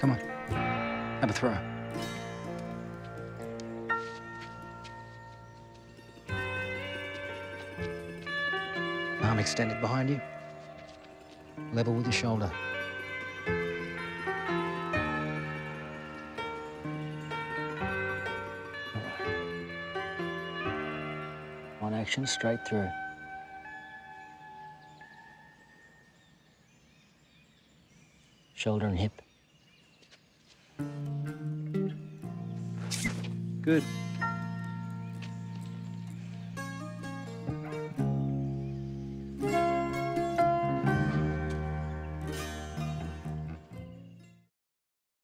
Come on. Have a throw. Arm extended behind you. Level with your shoulder. One action straight through. Shoulder and hip. Good.